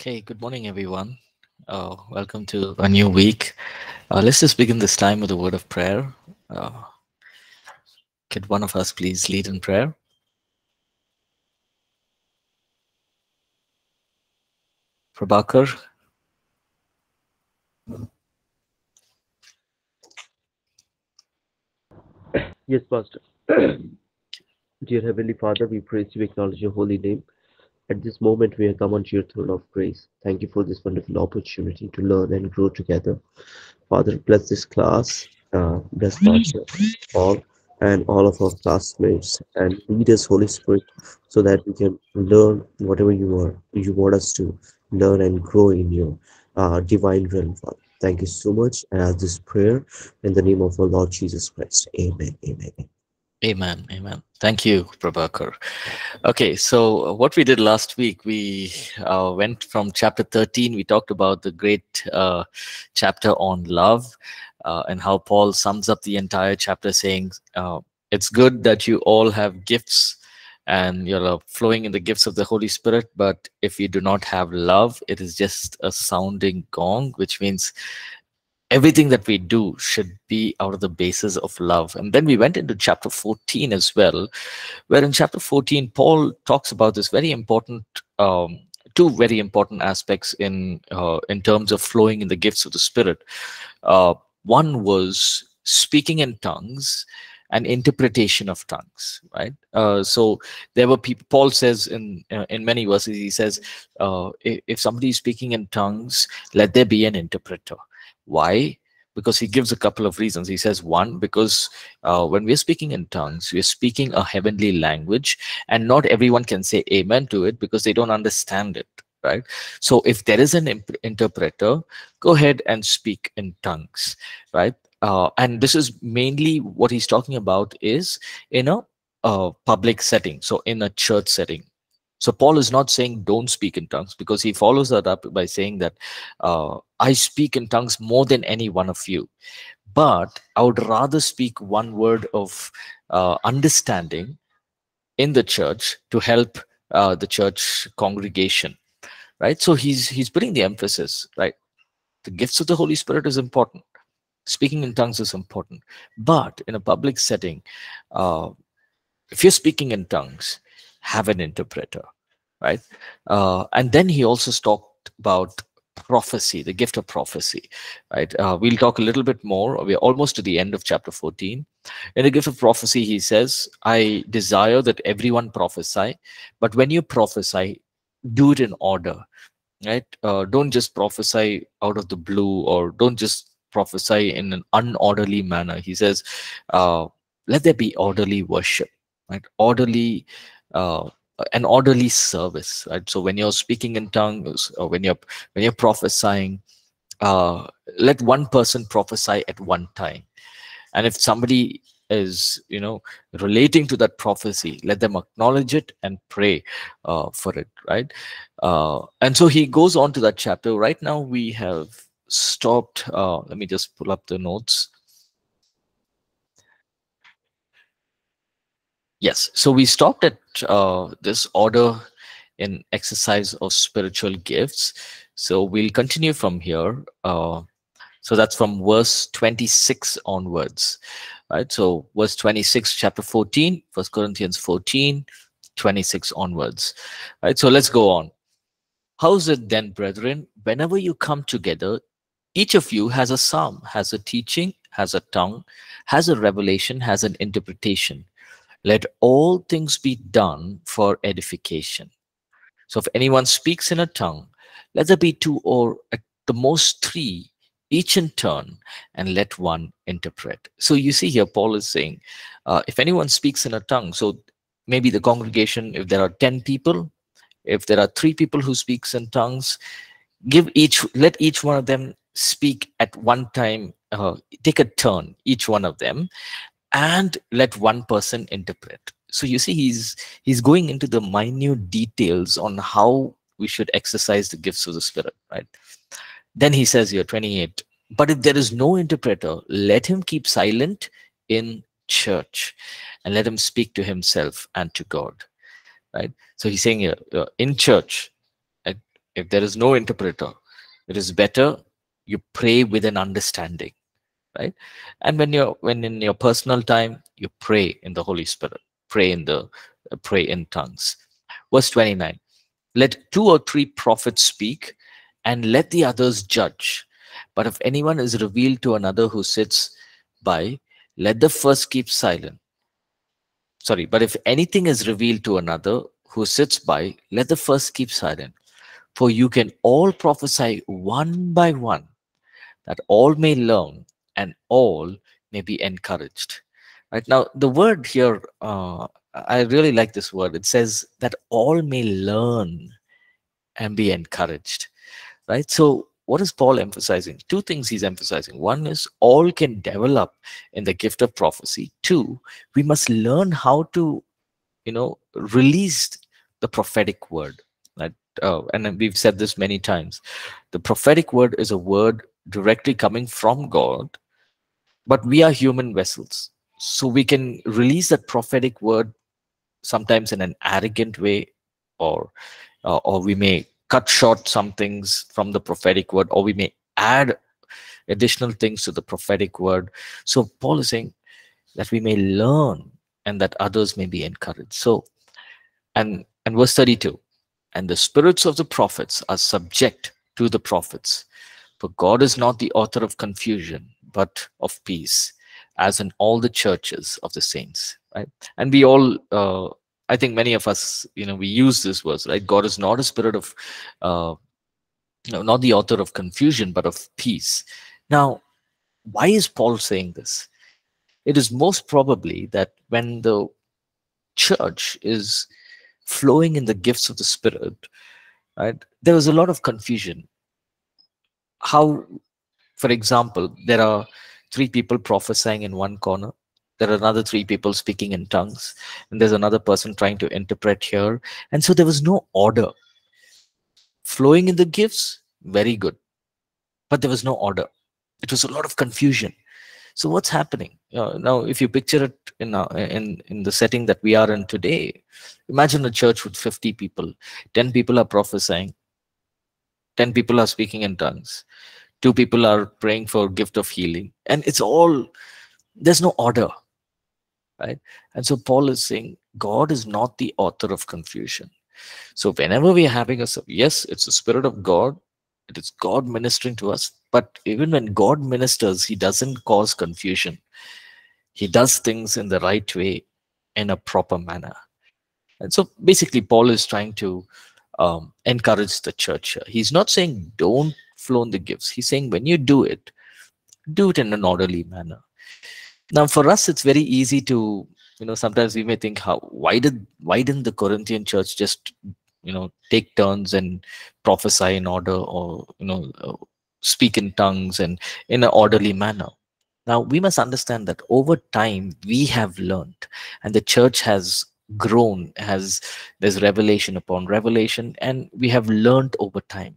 Okay, good morning, everyone. Uh, welcome to a new week. Uh, let's just begin this time with a word of prayer. Uh, could one of us please lead in prayer? Prabhakar. Yes, Pastor. Dear Heavenly Father, we praise you, acknowledge your holy name. At this moment, we have come onto your throne of grace. Thank you for this wonderful opportunity to learn and grow together. Father, bless this class, uh, bless Pastor Paul and all of our classmates, and lead us, Holy Spirit, so that we can learn whatever you are you want us to learn and grow in your uh, divine realm, Father. Thank you so much. And as this prayer in the name of our Lord Jesus Christ. Amen. Amen. Amen. Amen. Thank you, Prabhakar. Okay, so what we did last week, we uh, went from chapter 13. We talked about the great uh, chapter on love uh, and how Paul sums up the entire chapter saying, uh, It's good that you all have gifts and you're uh, flowing in the gifts of the Holy Spirit, but if you do not have love, it is just a sounding gong, which means everything that we do should be out of the basis of love. And then we went into chapter 14 as well, where in chapter 14, Paul talks about this very important, um, two very important aspects in uh, in terms of flowing in the gifts of the Spirit. Uh, one was speaking in tongues and interpretation of tongues right uh, so there were people paul says in uh, in many verses he says uh, if, if somebody is speaking in tongues let there be an interpreter why? Because he gives a couple of reasons. He says, one, because uh, when we're speaking in tongues, we're speaking a heavenly language, and not everyone can say amen to it because they don't understand it, right? So if there is an interpreter, go ahead and speak in tongues, right? Uh, and this is mainly what he's talking about is in a uh, public setting, so in a church setting. So Paul is not saying don't speak in tongues because he follows that up by saying that uh, I speak in tongues more than any one of you. But I would rather speak one word of uh, understanding in the church to help uh, the church congregation, right? So he's he's putting the emphasis, right? The gifts of the Holy Spirit is important. Speaking in tongues is important, but in a public setting, uh, if you're speaking in tongues, have an interpreter, right? Uh, and then he also talked about prophecy, the gift of prophecy, right? Uh, we'll talk a little bit more. We're almost to the end of chapter 14. In the gift of prophecy, he says, I desire that everyone prophesy, but when you prophesy, do it in order, right? Uh, don't just prophesy out of the blue or don't just prophesy in an unorderly manner. He says, uh, let there be orderly worship, right? Orderly uh, an orderly service right? So when you're speaking in tongues or when you're when you're prophesying uh, let one person prophesy at one time. And if somebody is you know relating to that prophecy let them acknowledge it and pray uh, for it right? Uh, and so he goes on to that chapter. Right now we have stopped uh, let me just pull up the notes Yes. So we stopped at uh, this order in exercise of spiritual gifts. So we'll continue from here. Uh, so that's from verse 26 onwards. Right. So verse 26, chapter 14, First Corinthians 14, 26 onwards. Right. So let's go on. How's it then, brethren? Whenever you come together, each of you has a psalm, has a teaching, has a tongue, has a revelation, has an interpretation let all things be done for edification. So if anyone speaks in a tongue, let there be two or at the most three, each in turn, and let one interpret. So you see here, Paul is saying, uh, if anyone speaks in a tongue, so maybe the congregation, if there are 10 people, if there are three people who speaks in tongues, give each, let each one of them speak at one time, uh, take a turn, each one of them, and let one person interpret. So you see he's he's going into the minute details on how we should exercise the gifts of the spirit right? Then he says here 28 but if there is no interpreter let him keep silent in church and let him speak to himself and to god right? So he's saying here uh, in church if there is no interpreter it is better you pray with an understanding right? And when you're when in your personal time you pray in the holy spirit pray in the uh, pray in tongues. Verse 29 let two or three prophets speak and let the others judge. But if anyone is revealed to another who sits by let the first keep silent. Sorry but if anything is revealed to another who sits by let the first keep silent. For you can all prophesy one by one that all may learn and all may be encouraged. Right? Now the word here uh, i really like this word. It says that all may learn and be encouraged. Right? So what is paul emphasizing? Two things he's emphasizing. One is all can develop in the gift of prophecy. Two we must learn how to you know release the prophetic word. Right? Uh, and we've said this many times. The prophetic word is a word directly coming from god but we are human vessels. So we can release that prophetic word sometimes in an arrogant way or uh, or we may cut short some things from the prophetic word or we may add additional things to the prophetic word. So paul is saying that we may learn and that others may be encouraged. So and and verse 32 and the spirits of the prophets are subject to the prophets for god is not the author of confusion but of peace as in all the churches of the saints right? And we all uh, i think many of us you know we use this verse right? God is not a spirit of uh, no, not the author of confusion but of peace. Now why is paul saying this? It is most probably that when the church is flowing in the gifts of the spirit right there was a lot of confusion. How for example there are three people prophesying in one corner. There are another three people speaking in tongues. And there's another person trying to interpret here. And so there was no order. Flowing in the gifts very good. But there was no order. It was a lot of confusion. So what's happening? Uh, now if you picture it in, uh, in in the setting that we are in today imagine a church with 50 people. 10 people are prophesying. 10 people are speaking in tongues two people are praying for gift of healing. And it's all there's no order right? And so paul is saying god is not the author of confusion. So whenever we are having a yes it's the spirit of god it is god ministering to us but even when god ministers he doesn't cause confusion. He does things in the right way in a proper manner. And so basically paul is trying to um, encourage the church he's not saying don't flow in the gifts. He's saying when you do it do it in an orderly manner. Now for us it's very easy to you know sometimes we may think how why did why didn't the corinthian church just you know take turns and prophesy in order or you know speak in tongues and in an orderly manner? Now we must understand that over time we have learned and the church has grown has there's revelation upon revelation and we have learned over time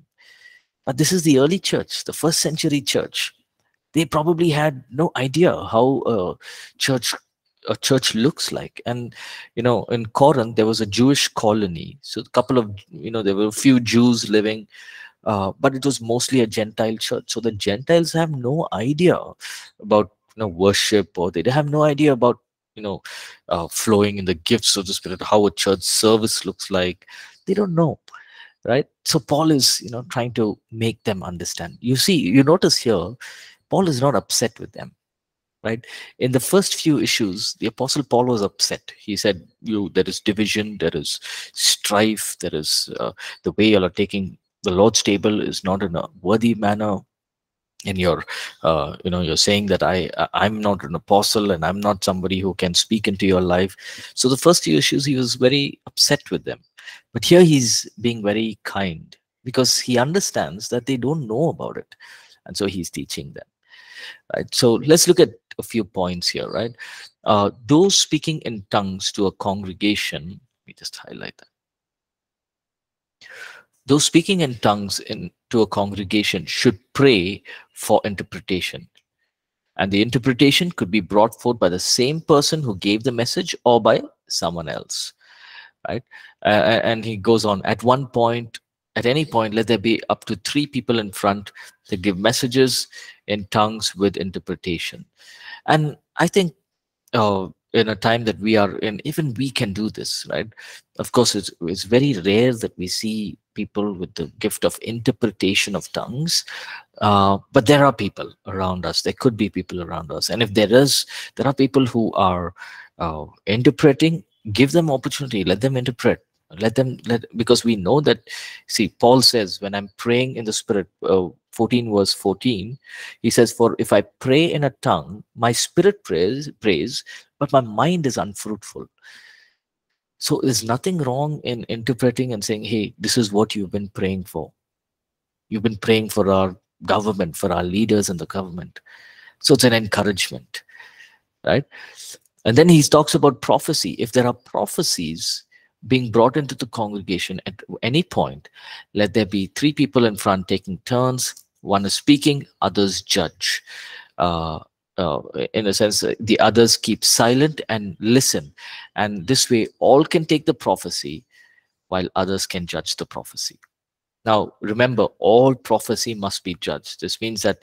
but this is the early church the first century church. They probably had no idea how a church a church looks like. And you know in corinth there was a jewish colony. So a couple of you know there were a few jews living uh, but it was mostly a gentile church. So the gentiles have no idea about you know worship or they have no idea about you know uh, flowing in the gifts of the spirit how a church service looks like. They don't know right? So paul is you know trying to make them understand. You see you notice here paul is not upset with them right? In the first few issues the apostle paul was upset. He said you there is division there is strife there is uh, the way you are taking the lord's table is not in a worthy manner. And you're uh, you know you're saying that i i'm not an apostle and i'm not somebody who can speak into your life. So the first few issues he was very upset with them but here he's being very kind because he understands that they don't know about it. And so he's teaching them right? So let's look at a few points here right? Uh, those speaking in tongues to a congregation let me just highlight that. Those speaking in tongues in to a congregation should pray for interpretation. And the interpretation could be brought forth by the same person who gave the message or by someone else right uh, and he goes on at one point at any point, let there be up to three people in front to give messages in tongues with interpretation. And I think uh, in a time that we are in, even we can do this, right? Of course, it's, it's very rare that we see people with the gift of interpretation of tongues, uh, but there are people around us. There could be people around us. And if there is, there are people who are uh, interpreting, give them opportunity, let them interpret let them let because we know that see paul says when i'm praying in the spirit uh, 14 verse 14 he says for if i pray in a tongue my spirit prays prays but my mind is unfruitful. So there's nothing wrong in interpreting and saying hey this is what you've been praying for. You've been praying for our government for our leaders in the government. So it's an encouragement right? And then he talks about prophecy. If there are prophecies being brought into the congregation at any point, let there be three people in front taking turns. One is speaking, others judge. Uh, uh, in a sense, the others keep silent and listen. And this way, all can take the prophecy while others can judge the prophecy. Now, remember, all prophecy must be judged. This means that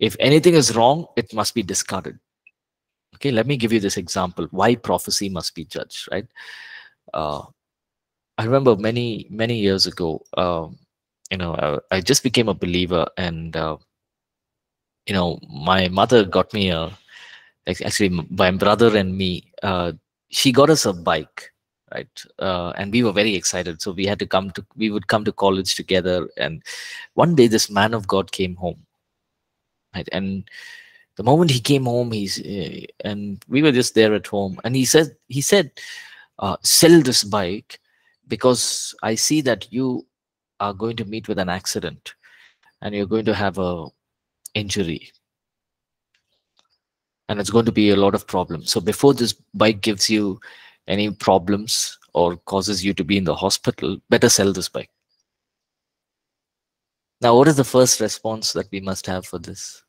if anything is wrong, it must be discarded. Okay, let me give you this example why prophecy must be judged, right? Uh, I remember many many years ago, um, you know, I, I, just became a believer, and uh, you know, my mother got me a actually my brother and me. Uh, she got us a bike, right? Uh, and we were very excited. So we had to come to we would come to college together. And one day, this man of God came home, right? And the moment he came home, he's uh, and we were just there at home, and he said he said uh, sell this bike because I see that you are going to meet with an accident and you're going to have a injury and it's going to be a lot of problems. So before this bike gives you any problems or causes you to be in the hospital, better sell this bike. Now, what is the first response that we must have for this?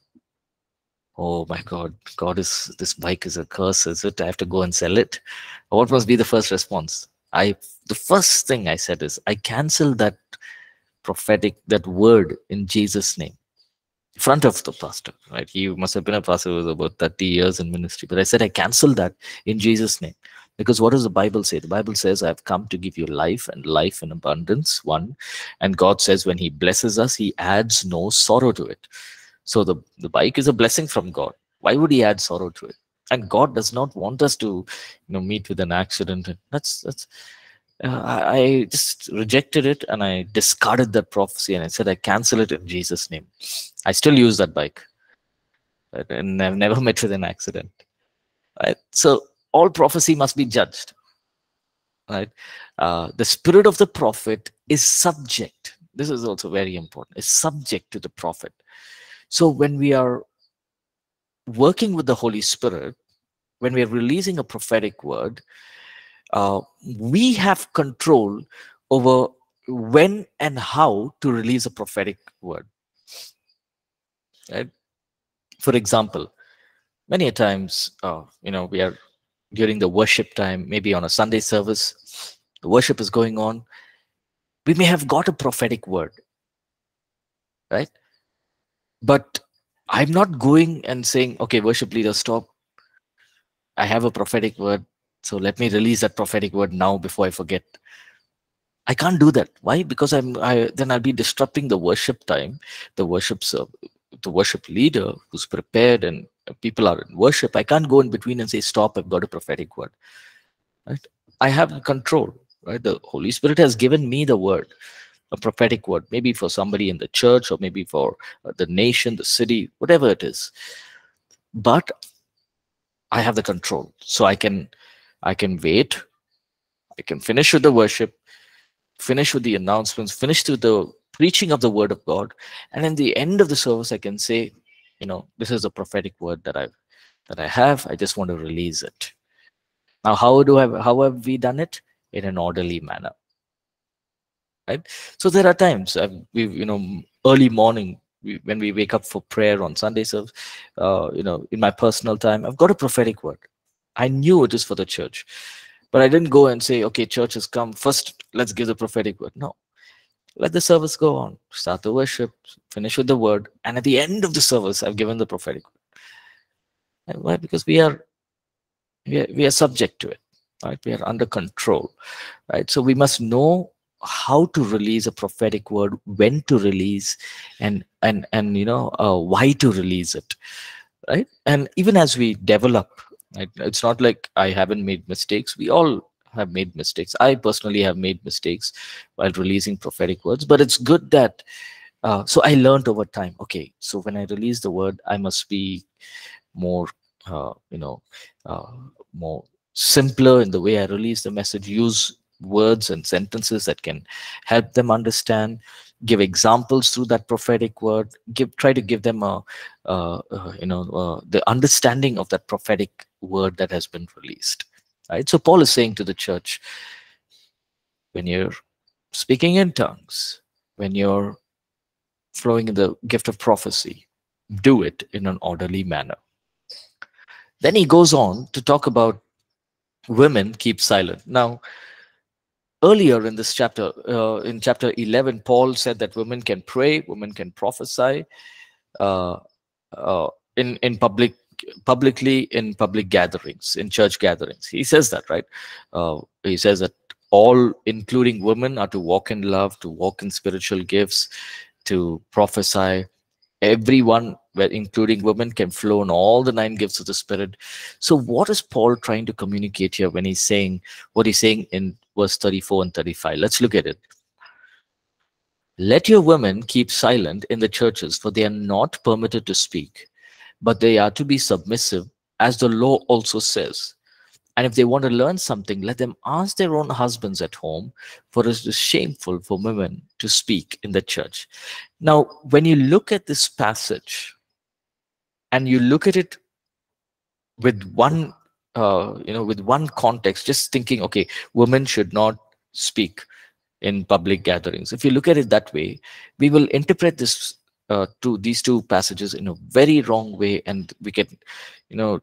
Oh my god god is this bike is a curse is it? I have to go and sell it. What must be the first response? I the first thing i said is i cancel that prophetic that word in jesus name. In front of the pastor right? He must have been a pastor who was about 30 years in ministry but i said i cancel that in jesus name. Because what does the bible say? The bible says i've come to give you life and life in abundance one. And god says when he blesses us he adds no sorrow to it so the, the bike is a blessing from God. Why would he add sorrow to it? And God does not want us to, you know, meet with an accident. That's that's uh, I just rejected it and I discarded that prophecy and I said I cancel it in Jesus' name. I still use that bike, and I've never met with an accident. Right. So all prophecy must be judged. Right. Uh, the spirit of the prophet is subject. This is also very important. Is subject to the prophet. So when we are working with the Holy Spirit, when we are releasing a prophetic word, uh, we have control over when and how to release a prophetic word. Right? For example, many times, uh, you know, we are during the worship time, maybe on a Sunday service, the worship is going on. We may have got a prophetic word, right? But I'm not going and saying, okay, worship leader, stop. I have a prophetic word. So let me release that prophetic word now before I forget. I can't do that. Why? Because I'm I then I'll be disrupting the worship time, the worship the worship leader who's prepared and people are in worship. I can't go in between and say, stop, I've got a prophetic word. Right? I have control. Right? The Holy Spirit has given me the word a prophetic word, maybe for somebody in the church or maybe for uh, the nation, the city, whatever it is. But I have the control, so I can I can wait. I can finish with the worship, finish with the announcements, finish with the preaching of the word of God, and in the end of the service, I can say, you know, this is a prophetic word that I that I have. I just want to release it. Now, how do I how have we done it? In an orderly manner right so there are times uh, we you know early morning we, when we wake up for prayer on sunday so uh, you know in my personal time i've got a prophetic word i knew it is for the church but i didn't go and say okay church has come first let's give the prophetic word no let the service go on. Start the worship, finish with the word, and at the end of the service, I've given the prophetic word. And why? Because we are we are, we are subject to it, right? We are under control, right? So we must know how to release a prophetic word, when to release, and and and you know uh, why to release it, right? And even as we develop, right, it's not like I haven't made mistakes. We all have made mistakes. I personally have made mistakes while releasing prophetic words, but it's good that. Uh, so I learned over time. Okay, so when I release the word, I must be more, uh, you know, uh, more simpler in the way I release the message. Use words and sentences that can help them understand. Give examples through that prophetic word. Give try to give them a, uh, uh, you know, uh, the understanding of that prophetic word that has been released right so paul is saying to the church when you're speaking in tongues when you're flowing in the gift of prophecy do it in an orderly manner then he goes on to talk about women keep silent now earlier in this chapter uh, in chapter 11 paul said that women can pray women can prophesy uh, uh, in in public publicly in public gatherings, in church gatherings. He says that, right? Uh, he says that all, including women, are to walk in love, to walk in spiritual gifts, to prophesy. Everyone, including women, can flow in all the nine gifts of the Spirit. So, what is Paul trying to communicate here when he's saying what he's saying in verse 34 and 35? Let's look at it. Let your women keep silent in the churches, for they are not permitted to speak but they are to be submissive, as the law also says. And if they want to learn something, let them ask their own husbands at home, for it is shameful for women to speak in the church. Now, when you look at this passage and you look at it with one, uh, you know, with one context, just thinking, okay, women should not speak in public gatherings. If you look at it that way, we will interpret this uh, to these two passages in a very wrong way and we can you know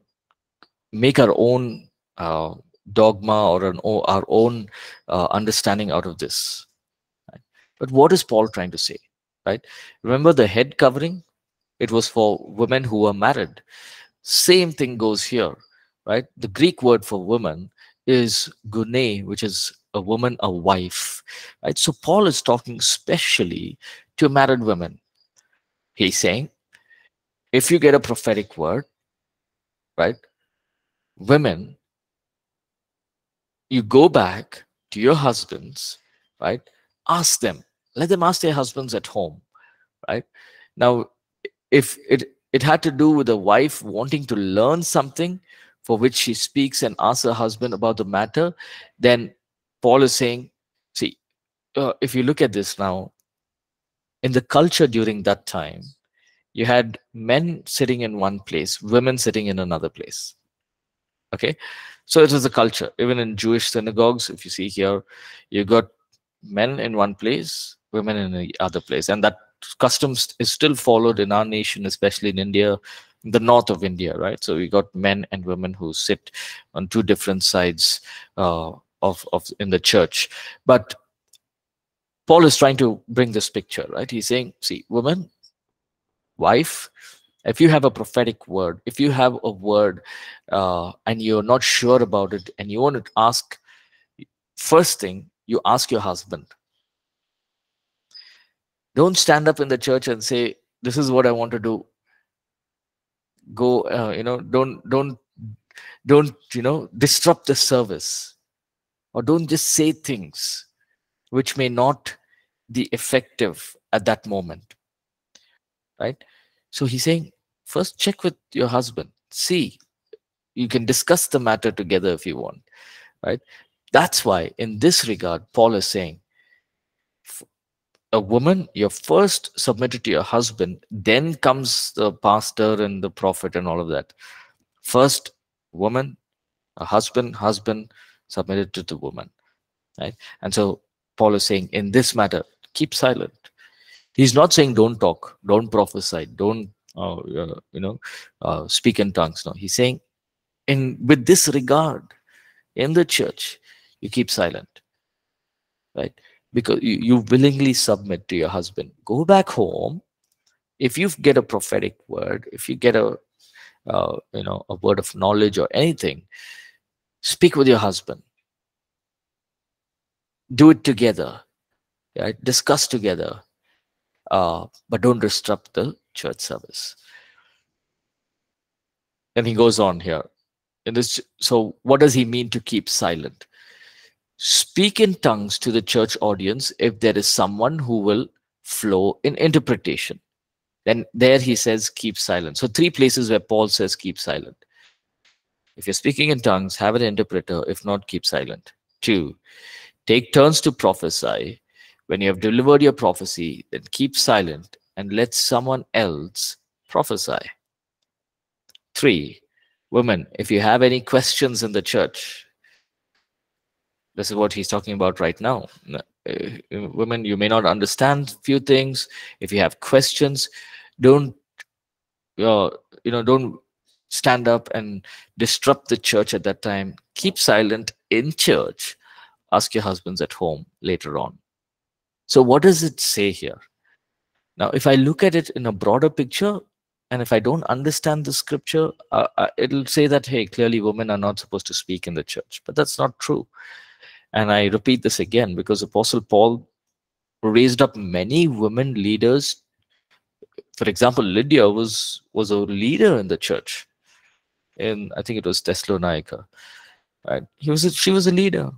make our own uh, dogma or an, our own uh, understanding out of this right? but what is paul trying to say right? Remember the head covering? It was for women who were married. Same thing goes here right? The greek word for woman is gune which is a woman a wife right? So paul is talking specially to married women. He's saying, if you get a prophetic word, right, women, you go back to your husbands, right, ask them, let them ask their husbands at home, right? Now, if it, it had to do with a wife wanting to learn something for which she speaks and asks her husband about the matter, then Paul is saying, see, uh, if you look at this now, in the culture during that time, you had men sitting in one place, women sitting in another place. Okay, so it was a culture. Even in Jewish synagogues, if you see here, you got men in one place, women in the other place, and that custom is still followed in our nation, especially in India, the north of India, right? So we got men and women who sit on two different sides uh, of of in the church, but Paul is trying to bring this picture, right? He's saying, see, woman, wife, if you have a prophetic word, if you have a word uh, and you're not sure about it and you want to ask, first thing, you ask your husband. Don't stand up in the church and say, this is what I want to do. Go, uh, you know, don't, don't, don't, you know, disrupt the service or don't just say things which may not be effective at that moment right so he's saying first check with your husband. See you can discuss the matter together if you want right? That's why in this regard paul is saying a woman you're first submitted to your husband then comes the pastor and the prophet and all of that. First woman a husband husband submitted to the woman right? And so paul is saying in this matter keep silent. He's not saying don't talk don't prophesy don't uh, uh, you know uh, speak in tongues no he's saying in with this regard in the church you keep silent right because you, you willingly submit to your husband. Go back home. If you get a prophetic word, if you get a uh, you know a word of knowledge or anything, speak with your husband. Do it together. Right? Discuss together. Uh, but don't disrupt the church service. And he goes on here. In this, so what does he mean to keep silent? Speak in tongues to the church audience if there is someone who will flow in interpretation. Then there he says, keep silent. So three places where Paul says, keep silent. If you're speaking in tongues, have an interpreter. If not, keep silent. Two, take turns to prophesy. When you have delivered your prophecy, then keep silent and let someone else prophesy. Three, women, if you have any questions in the church, this is what he's talking about right now. Uh, women, you may not understand few things. If you have questions, don't uh, you know don't stand up and disrupt the church at that time. Keep silent in church. Ask your husbands at home later on. So what does it say here? Now, if I look at it in a broader picture, and if I don't understand the scripture, uh, uh, it'll say that, hey, clearly women are not supposed to speak in the church. But that's not true. And I repeat this again because Apostle Paul raised up many women leaders. For example, Lydia was was a leader in the church. In I think it was Thessalonica. Right? He was a, she was a leader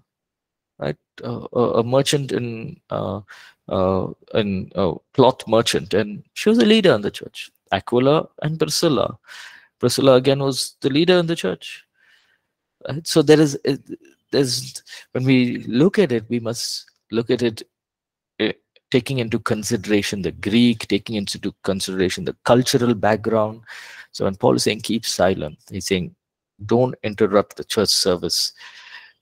right? Uh, a, merchant in uh, uh, in cloth merchant, and she was a leader in the church. Aquila and Priscilla. Priscilla again was the leader in the church. Right? So there is there's when we look at it, we must look at it uh, taking into consideration the Greek, taking into consideration the cultural background. So when Paul is saying keep silent, he's saying don't interrupt the church service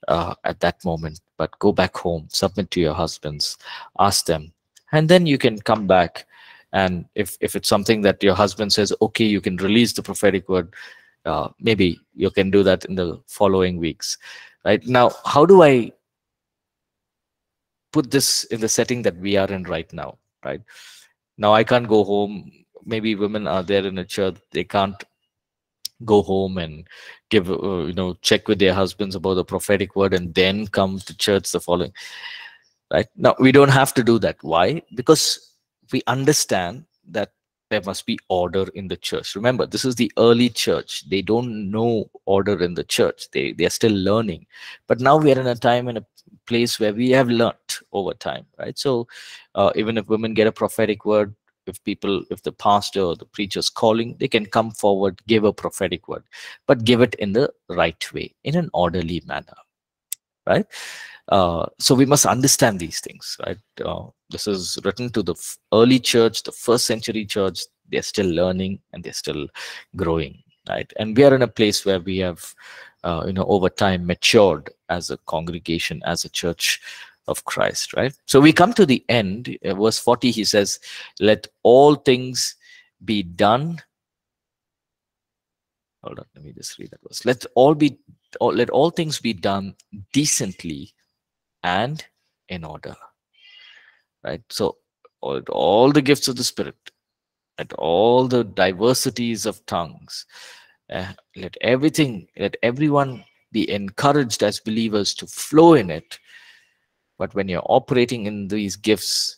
uh, at that moment, but go back home, submit to your husbands, ask them, and then you can come back. And if, if it's something that your husband says, okay, you can release the prophetic word, uh, maybe you can do that in the following weeks. Right now, how do I put this in the setting that we are in right now? Right now, I can't go home. Maybe women are there in a church, they can't go home and give uh, you know check with their husbands about the prophetic word and then come to church the following. Right? Now we don't have to do that. Why? Because we understand that there must be order in the church. Remember this is the early church. They don't know order in the church. They they are still learning. But now we are in a time and a place where we have learnt over time right? So uh, even if women get a prophetic word if people if the pastor or the preacher's calling they can come forward give a prophetic word but give it in the right way in an orderly manner right? Uh, so we must understand these things right? Uh, this is written to the early church the first century church they're still learning and they're still growing right? And we are in a place where we have uh, you know over time matured as a congregation as a church of Christ, right? So we come to the end, uh, verse 40, he says, Let all things be done. Hold on, let me just read that verse. Let all be let all things be done decently and in order. Right? So all, all the gifts of the Spirit, at all the diversities of tongues, uh, let everything, let everyone be encouraged as believers to flow in it but when you're operating in these gifts,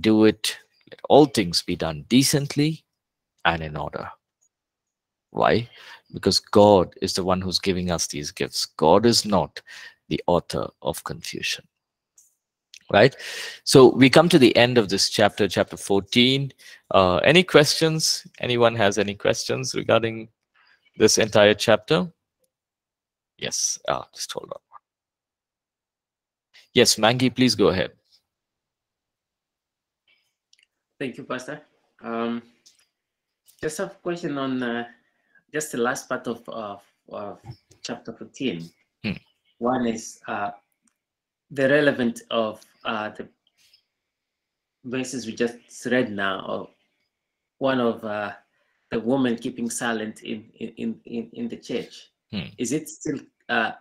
do it, let all things be done decently and in order. Why? Because God is the one who's giving us these gifts. God is not the author of confusion. Right? So we come to the end of this chapter, chapter 14. Uh, any questions? Anyone has any questions regarding this entire chapter? Yes, uh, just hold on. Yes, Mangi, please go ahead. Thank you, Pastor. Um, just a question on uh, just the last part of, of, of chapter 14. Hmm. One is uh, the relevant of uh, the verses we just read now, of one of uh, the woman keeping silent in in in, in the church. Hmm. Is it still uh,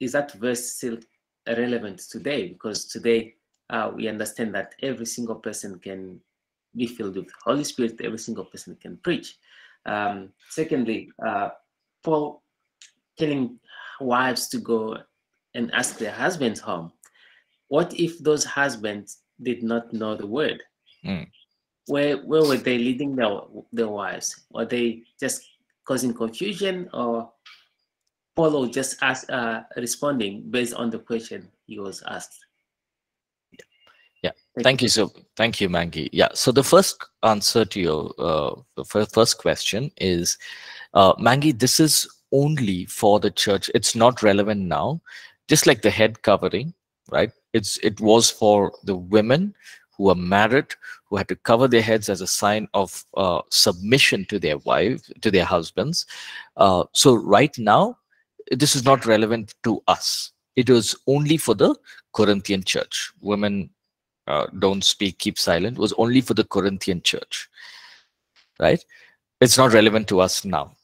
is that verse still relevant today because today uh, we understand that every single person can be filled with Holy Spirit. Every single person can preach. Um, secondly, uh, Paul telling wives to go and ask their husbands home. What if those husbands did not know the word? Mm. Where where were they leading their their wives? Were they just causing confusion, or Paul just ask, uh, responding based on the question he was asked? Yeah, thank, you. So, thank you, Mangi. Yeah, so the first answer to your uh, first question is, uh, Mangi, this is only for the church. It's not relevant now. Just like the head covering, right? It's it was for the women who are married, who had to cover their heads as a sign of uh, submission to their wife, to their husbands. Uh, so right now, this is not relevant to us. It was only for the Corinthian church. Women uh, don't speak, keep silent. was only for the Corinthian church, right? It's not relevant to us now,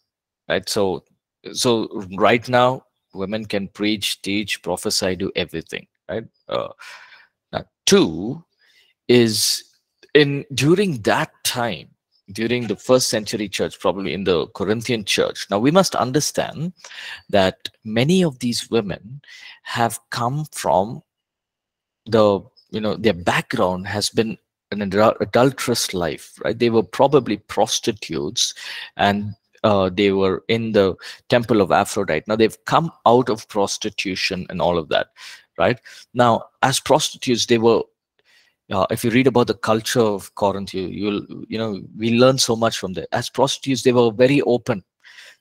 right? So, so right now, women can preach, teach, prophesy, do everything, right? Uh, now, two is in during that time, during the first century church, probably in the Corinthian church. Now we must understand that many of these women have come from the, you know, their background has been an adulterous life, right? They were probably prostitutes and uh, they were in the temple of Aphrodite. Now they've come out of prostitution and all of that, right? Now, as prostitutes, they were uh, if you read about the culture of Corinth, you, you'll, you know, we learn so much from there. As prostitutes, they were very open.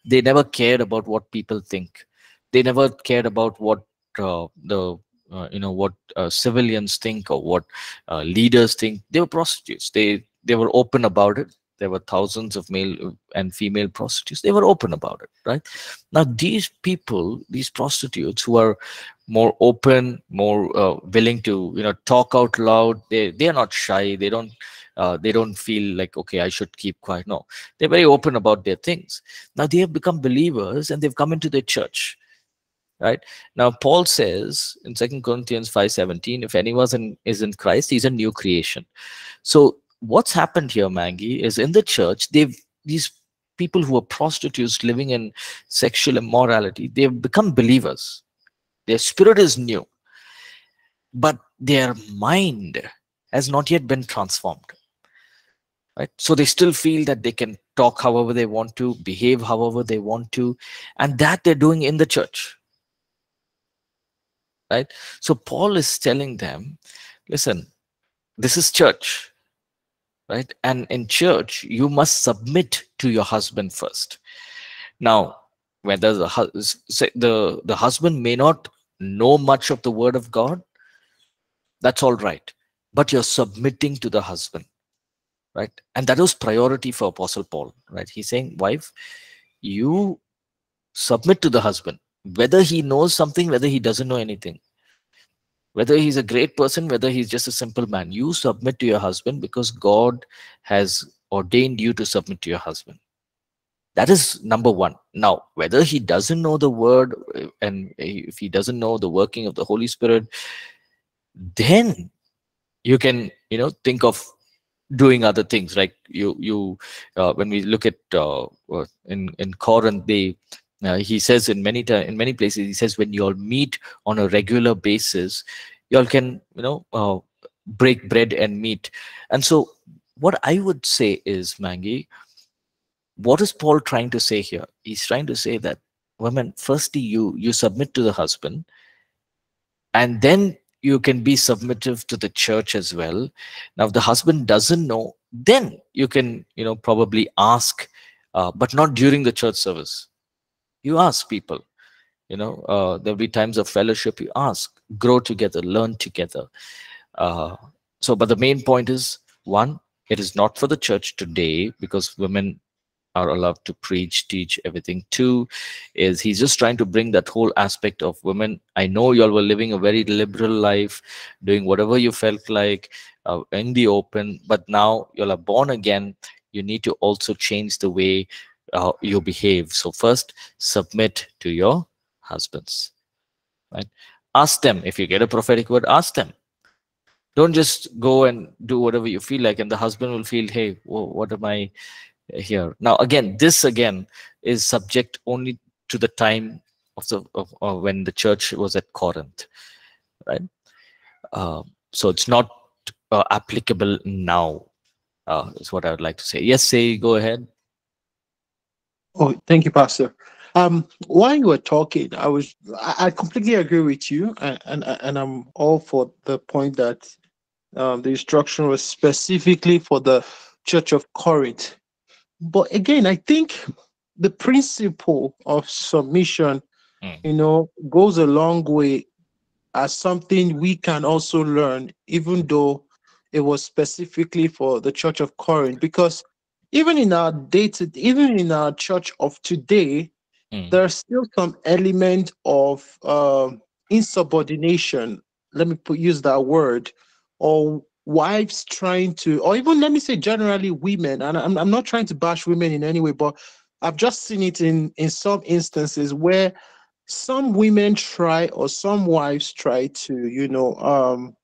They never cared about what people think. They never cared about what uh, the, uh, you know, what uh, civilians think or what uh, leaders think. They were prostitutes. They, they were open about it. There were thousands of male and female prostitutes. They were open about it, right? Now, these people, these prostitutes who are more open, more uh, willing to, you know, talk out loud. They they are not shy. They don't uh, they don't feel like okay, I should keep quiet. No, they're very open about their things. Now they have become believers and they've come into the church right now paul says in second corinthians 5.17 if anyone is in christ he's a new creation so what's happened here, Mangi, is in the church, they've these people who are prostitutes living in sexual immorality, they've become believers. Their spirit is new, but their mind has not yet been transformed. Right? So they still feel that they can talk however they want to, behave however they want to, and that they're doing in the church. Right? So Paul is telling them, listen, this is church right? And in church you must submit to your husband first. Now whether the the the husband may not know much of the word of god that's all right. But you're submitting to the husband right? And that was priority for apostle paul right? He's saying wife you submit to the husband. Whether he knows something whether he doesn't know anything whether he's a great person, whether he's just a simple man, you submit to your husband because God has ordained you to submit to your husband. That is number one. Now, whether he doesn't know the word and if he doesn't know the working of the Holy Spirit, then you can, you know, think of doing other things like you you uh, when we look at uh, in in Corinth they uh, he says in many in many places he says when you all meet on a regular basis you all can you know uh, break bread and meat. And so what i would say is mangi what is paul trying to say here? He's trying to say that women firstly you you submit to the husband and then you can be submissive to the church as well. Now if the husband doesn't know then you can you know probably ask uh, but not during the church service you ask people you know uh, there'll be times of fellowship you ask grow together learn together. Uh, so but the main point is one it is not for the church today because women are allowed to preach teach everything. Two is he's just trying to bring that whole aspect of women. I know you all were living a very liberal life doing whatever you felt like uh, in the open but now you all are born again. You need to also change the way uh, you behave. So first, submit to your husbands. Right? Ask them if you get a prophetic word. Ask them. don't just go and do whatever you feel like and the husband will feel hey what am i here now again this again is subject only to the time of the of, of when the church was at corinth right uh, so it's not uh, applicable now uh, is what i would like to say yes say go ahead oh thank you pastor um, while you were talking, I was I, I completely agree with you, and, and and I'm all for the point that um, the instruction was specifically for the Church of Corinth. But again, I think the principle of submission, mm. you know, goes a long way as something we can also learn, even though it was specifically for the Church of Corinth. Because even in our data, even in our church of today, mm. there's still some element of uh, insubordination. Let me put, use that word, or wives trying to, or even let me say generally women, and I'm, I'm not trying to bash women in any way, but I've just seen it in in some instances where some women try or some wives try to, you know, um,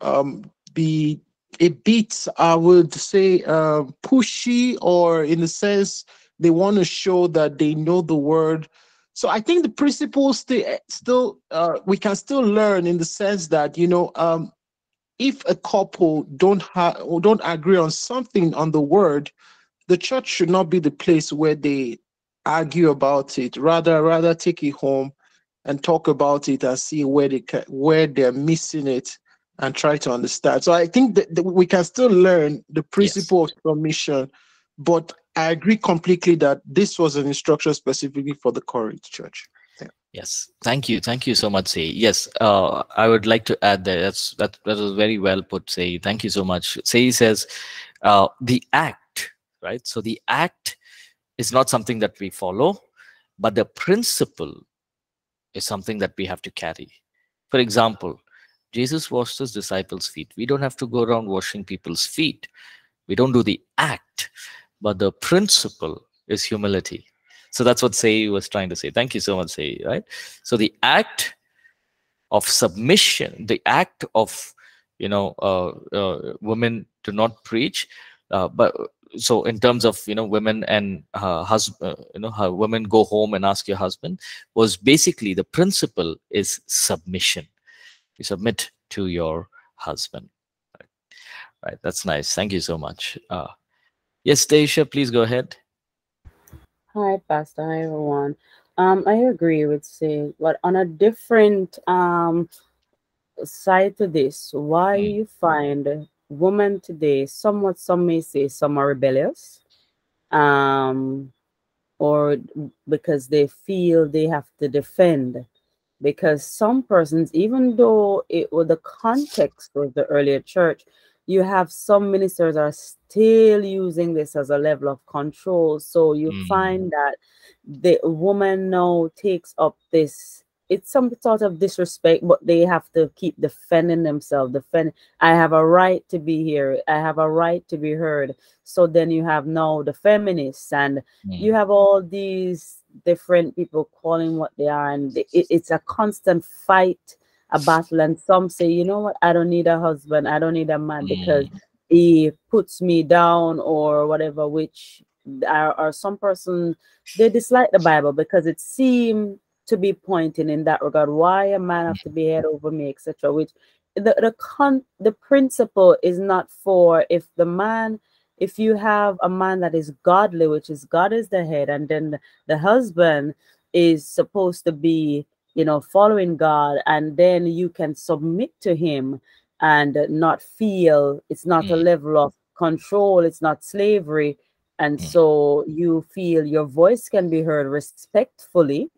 um, be a bit, I would say, uh, pushy, or in the sense they want to show that they know the word. So I think the principles still, still, uh, we can still learn in the sense that you know, um, if a couple don't have or don't agree on something on the word, the church should not be the place where they argue about it. Rather, rather take it home and talk about it and see where they where they're missing it and try to understand. So I think that, that we can still learn the principle yes. of submission, but I agree completely that this was an instruction specifically for the Corinth church. Yes, thank you, thank you so much, Say. Yes, uh, I would like to add that that's that that was very well put, Say. Thank you so much. Say says uh, the act, right? So the act is not something that we follow, but the principle is something that we have to carry. For example, Jesus washed his disciples' feet. We don't have to go around washing people's feet. We don't do the act, but the principle is humility so that's what Say was trying to say. Thank you so much, Say, right? So the act of submission, the act of, you know, uh, uh, women to not preach, uh, but so in terms of you know women and her husband uh, you know her women go home and ask your husband was basically the principle is submission you submit to your husband right, right. that's nice thank you so much uh yes Daisha, please go ahead Hi, Pastor. Hi, everyone. Um, I agree with say, but on a different um side to this, why mm. you find women today somewhat some may say some are rebellious, um, or because they feel they have to defend. Because some persons, even though it was the context of the earlier church, you have some ministers are still using this as a level of control. So you mm. find that the woman now takes up this it's some sort of disrespect, but they have to keep defending themselves. Defend. I have a right to be here. I have a right to be heard. So then you have now the feminists, and mm. you have all these different people calling what they are, and it, it's a constant fight a battle. And some say you know what? I don't need a husband. I don't need a man mm. because he puts me down or whatever which are, are some person they dislike the bible because it seemed to be pointing in that regard. Why a man have to be head over me etc which the the con the principle is not for if the man if you have a man that is godly which is god is the head and then the, husband is supposed to be you know, following God, and then you can submit to Him and not feel it's not mm. a level of control, it's not slavery. And mm. so you feel your voice can be heard respectfully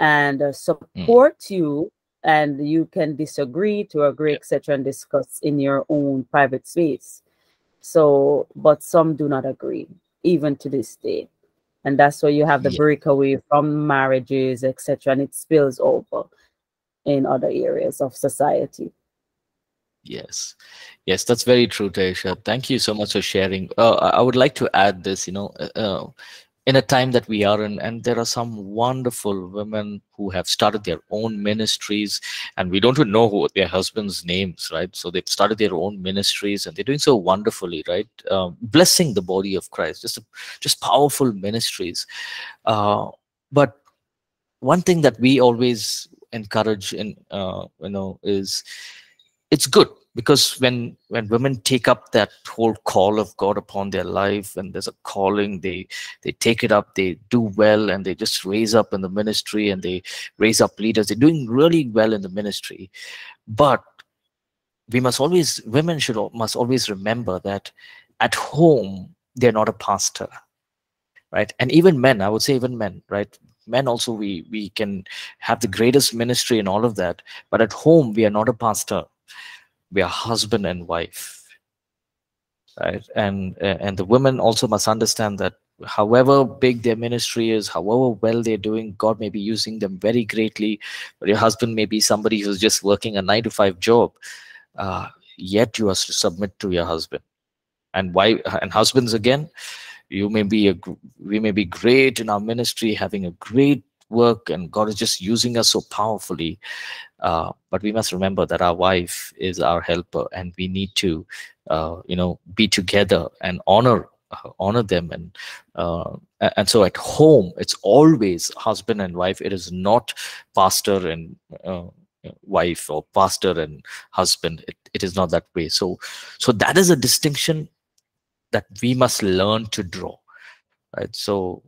and uh, mm. support mm. you, and you can disagree to agree, etc., and discuss in your own private space. So, but some do not agree, even to this day and that's why you have the yeah. breakaway from marriages etc and it spills over in other areas of society yes yes that's very true Taisha. thank you so much for sharing uh, i would like to add this you know uh, uh in a time that we are in and there are some wonderful women who have started their own ministries and we don't even know who their husbands names right? So they've started their own ministries and they're doing so wonderfully right? Um, blessing the body of christ just just powerful ministries. Uh, but one thing that we always encourage and uh, you know is it's good because when when women take up that whole call of god upon their life and there's a calling they they take it up they do well and they just raise up in the ministry and they raise up leaders they're doing really well in the ministry. But we must always women should must always remember that at home they're not a pastor right? And even men i would say even men right? Men also we we can have the greatest ministry and all of that but at home we are not a pastor we are husband and wife right? And and the women also must understand that however big their ministry is however well they're doing god may be using them very greatly. But your husband may be somebody who's just working a nine to five job. Uh, yet you have to submit to your husband. And why and husbands again you may be a we may be great in our ministry having a great work and god is just using us so powerfully uh, but we must remember that our wife is our helper and we need to uh, you know be together and honor uh, honor them and uh, and so at home it's always husband and wife. It is not pastor and uh, wife or pastor and husband. It, it is not that way. So so that is a distinction that we must learn to draw right? So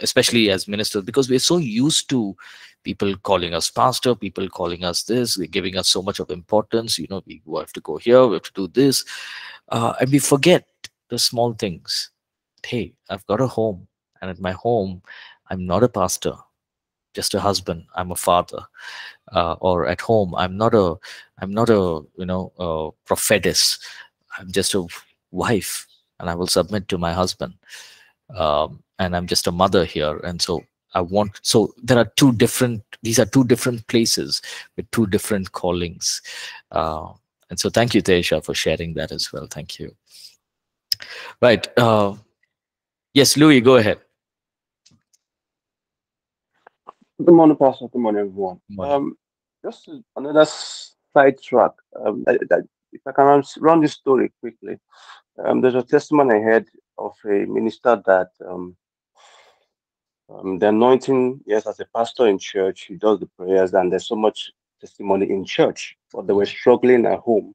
especially as ministers because we're so used to people calling us pastor people calling us this giving us so much of importance you know we have to go here we have to do this. Uh, and we forget the small things. Hey i've got a home and at my home i'm not a pastor just a husband i'm a father. Uh, or at home i'm not a i'm not a you know a prophetess. I'm just a wife and i will submit to my husband. Um, and i'm just a mother here and so i want so there are two different these are two different places with two different callings. Uh, and so thank you Tesha for sharing that as well. Thank you. Right uh, yes Louis go ahead. Good morning pastor. Good morning everyone. Morning. um just another side track um, I, I, if i can run this story quickly. Um, there's a testimony i heard of a minister that um, um, the anointing, yes, as a pastor in church, he does the prayers, and there's so much testimony in church, but they were struggling at home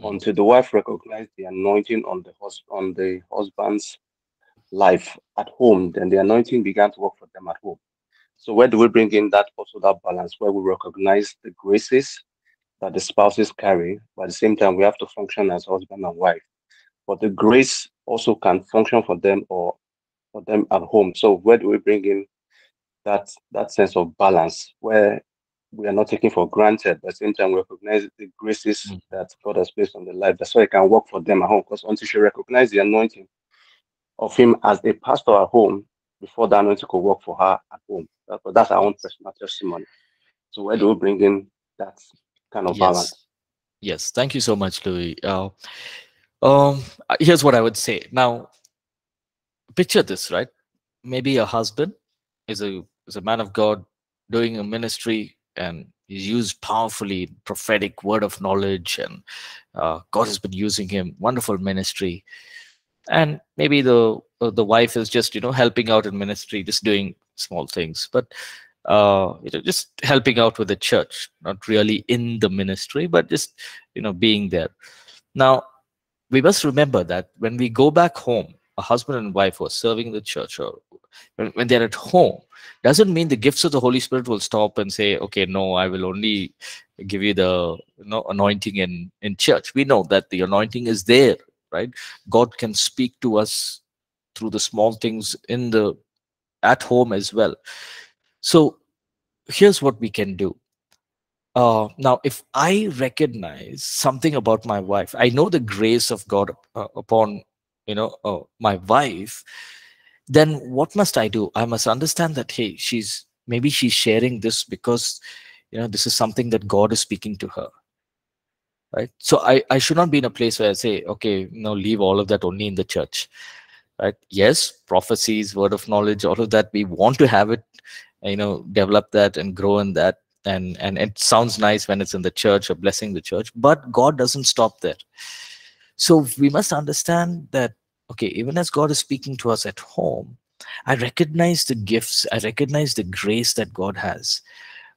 mm. until the wife recognized the anointing on the hus- on the husband's life at home. Then the anointing began to work for them at home. So where do we bring in that also that balance where we recognize the graces that the spouses carry, but at the same time we have to function as husband and wife. But the grace also can function for them or for them at home. So where do we bring in that that sense of balance where we are not taking for granted, but at the same time we recognize the graces mm. that God has placed on the life. That's why it can work for them at home. Because until she recognize the anointing of him as a pastor at home, before the anointing could work for her at home. That's, that's our own personal testimony. So where do we bring in that kind of yes. balance? Yes, thank you so much, Louis. Uh, um, here's what I would say. Now, picture this, right? Maybe a husband is a is a man of God doing a ministry and he's used powerfully prophetic word of knowledge and uh, God has been using him wonderful ministry. And maybe the uh, the wife is just you know helping out in ministry just doing small things. But uh you know just helping out with the church not really in the ministry but just you know being there. Now we must remember that when we go back home a husband and wife who are serving the church or when, when they're at home doesn't mean the gifts of the holy spirit will stop and say okay no i will only give you the you know, anointing in in church. We know that the anointing is there right? God can speak to us through the small things in the at home as well. So here's what we can do. Uh, now if i recognize something about my wife i know the grace of god uh, upon you know uh, my wife then what must i do? I must understand that hey she's maybe she's sharing this because you know this is something that god is speaking to her right? So i i should not be in a place where i say okay know leave all of that only in the church right? Yes prophecies word of knowledge all of that we want to have it you know develop that and grow in that and and it sounds nice when it's in the church or blessing the church but god doesn't stop there so we must understand that okay even as god is speaking to us at home i recognize the gifts i recognize the grace that god has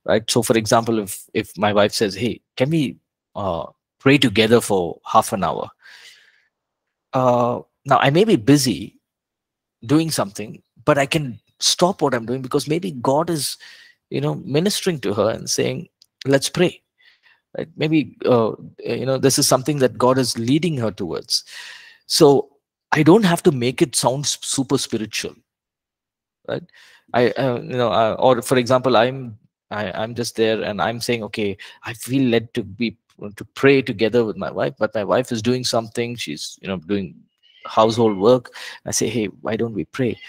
right? So for example if if my wife says hey can we uh, pray together for half an hour? Uh, now i may be busy doing something but i can stop what i'm doing because maybe god is you know ministering to her and saying let's pray right maybe uh, you know this is something that god is leading her towards. So i don't have to make it sound super spiritual right? I uh, you know uh, or for example i'm I, i'm just there and i'm saying okay i feel led to be to pray together with my wife but my wife is doing something. She's you know doing household work. I say hey why don't we pray?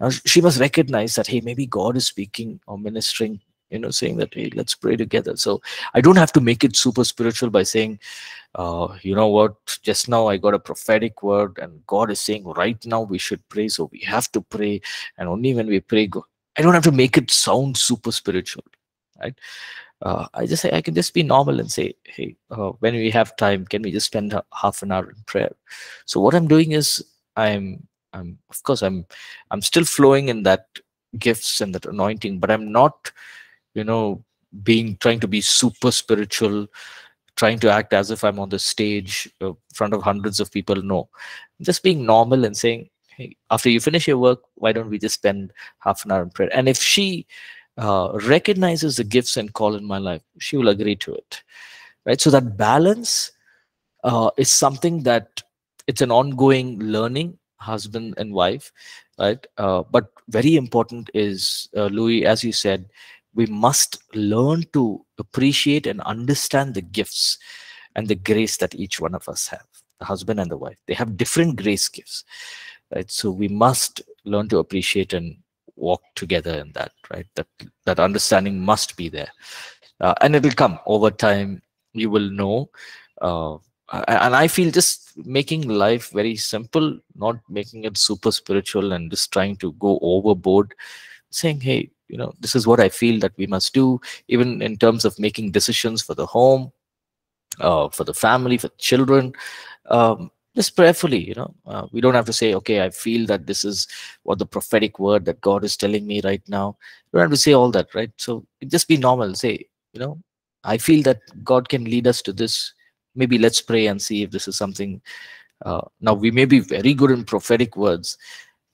Now she must recognize that hey maybe god is speaking or ministering you know saying that hey let's pray together. So i don't have to make it super spiritual by saying uh, you know what? Just now i got a prophetic word and god is saying right now we should pray so we have to pray and only when we pray god i don't have to make it sound super spiritual right? Uh, I just say I can just be normal and say, hey, uh, when we have time, can we just spend half an hour in prayer? So what I'm doing is I'm I'm of course I'm I'm still flowing in that gifts and that anointing, but I'm not, you know, being trying to be super spiritual, trying to act as if I'm on the stage in uh, front of hundreds of people. No, just being normal and saying, hey, after you finish your work, why don't we just spend half an hour in prayer? And if she uh, recognizes the gifts and call in my life, she will agree to it. Right. So that balance uh, is something that it's an ongoing learning, husband and wife, right? Uh, but very important is, uh, Louis, as you said, we must learn to appreciate and understand the gifts and the grace that each one of us have the husband and the wife. They have different grace gifts right? So we must learn to appreciate and walk together in that right? That that understanding must be there. Uh, and it will come over time. You will know. Uh, and i feel just making life very simple not making it super spiritual and just trying to go overboard saying hey you know this is what i feel that we must do even in terms of making decisions for the home uh, for the family for children. Um, just prayerfully you know uh, we don't have to say okay i feel that this is what the prophetic word that god is telling me right now. You don't have to say all that right? So just be normal. Say you know i feel that god can lead us to this. Maybe let's pray and see if this is something uh, now we may be very good in prophetic words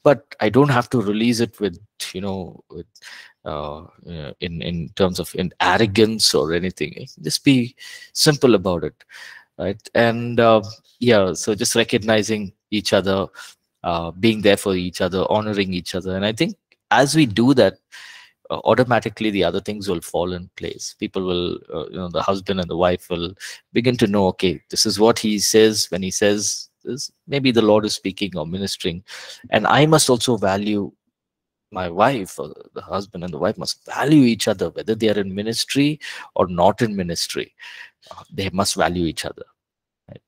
but i don't have to release it with you know with uh, in in terms of in arrogance or anything just be simple about it right? And uh, yeah so just recognizing each other uh, being there for each other honoring each other. And i think as we do that uh, automatically the other things will fall in place. People will uh, you know the husband and the wife will begin to know okay this is what he says when he says this. Maybe the lord is speaking or ministering. And i must also value my wife or the husband and the wife must value each other whether they are in ministry or not in ministry uh, they must value each other Right?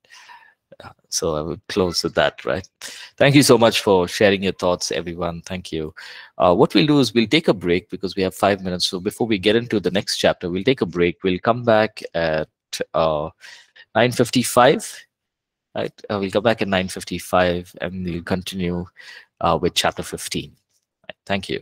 so I will close with that, right? Thank you so much for sharing your thoughts, everyone. Thank you. Uh, what we'll do is we'll take a break because we have five minutes. So before we get into the next chapter, we'll take a break. We'll come back at uh, 9.55, right? Uh, we'll go back at 9.55 and we'll continue uh, with chapter 15. Thank you.